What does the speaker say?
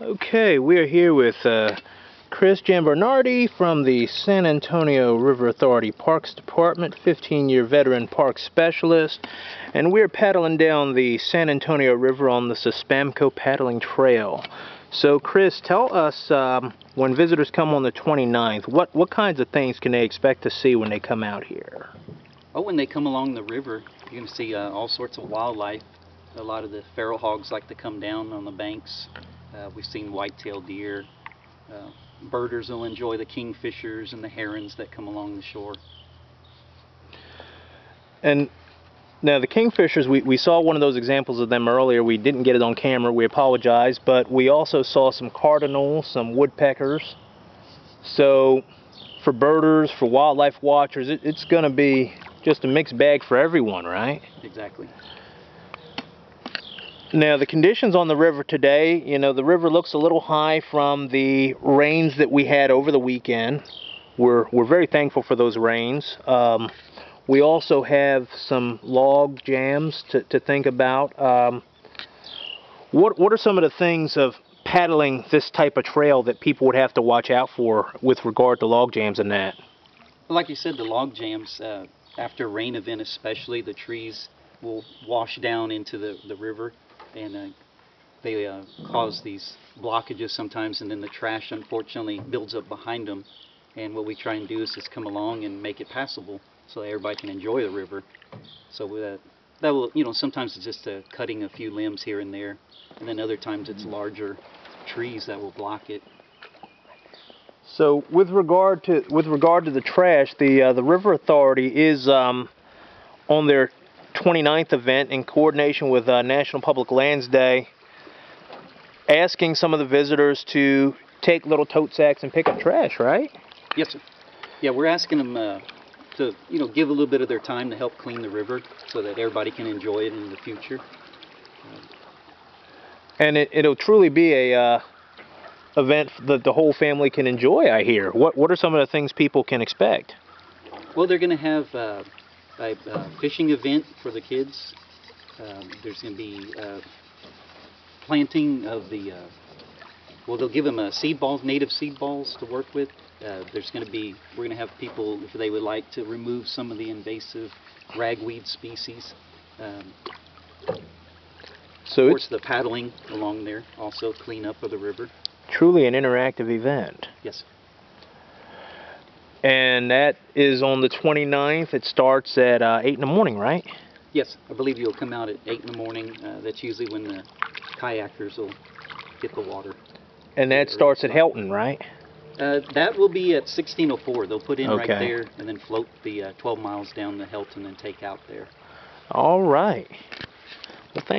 Okay, we are here with uh, Chris Giambernardi from the San Antonio River Authority Parks Department, 15-year veteran park specialist, and we're paddling down the San Antonio River on the Saspamco Paddling Trail. So, Chris, tell us um, when visitors come on the 29th, what, what kinds of things can they expect to see when they come out here? Oh, when they come along the river, you're going to see uh, all sorts of wildlife. A lot of the feral hogs like to come down on the banks. Uh, we've seen white-tailed deer. Uh, birders will enjoy the kingfishers and the herons that come along the shore. And now the kingfishers, we, we saw one of those examples of them earlier. We didn't get it on camera. We apologize. But we also saw some cardinals, some woodpeckers. So for birders, for wildlife watchers, it, it's going to be just a mixed bag for everyone, right? Exactly. Now the conditions on the river today, you know, the river looks a little high from the rains that we had over the weekend. We're, we're very thankful for those rains. Um, we also have some log jams to, to think about. Um, what, what are some of the things of paddling this type of trail that people would have to watch out for with regard to log jams and that? Like you said, the log jams, uh, after rain event especially, the trees will wash down into the, the river and uh, they uh, cause these blockages sometimes and then the trash unfortunately builds up behind them. And what we try and do is just come along and make it passable so that everybody can enjoy the river. So uh, that will you know sometimes it's just uh, cutting a few limbs here and there and then other times it's larger trees that will block it. So with regard to with regard to the trash the uh, the river authority is um, on their 29th event in coordination with uh, National Public Lands Day, asking some of the visitors to take little tote sacks and pick up trash, right? Yes, sir. Yeah, we're asking them uh, to, you know, give a little bit of their time to help clean the river so that everybody can enjoy it in the future. And it, it'll truly be a uh, event that the whole family can enjoy, I hear. What, what are some of the things people can expect? Well, they're going to have uh, a uh, fishing event for the kids. Um, there's going to be uh, planting of the, uh, well, they'll give them a seed balls, native seed balls to work with. Uh, there's going to be, we're going to have people, if they would like, to remove some of the invasive ragweed species. Um, so of course, the paddling along there, also clean up of the river. Truly an interactive event. Yes. And that is on the 29th. It starts at uh, 8 in the morning, right? Yes, I believe you'll come out at 8 in the morning. Uh, that's usually when the kayakers will get the water. And that starts at Helton, right? Uh, that will be at 1604. They'll put in okay. right there and then float the uh, 12 miles down the Helton and take out there. All right. Well, thank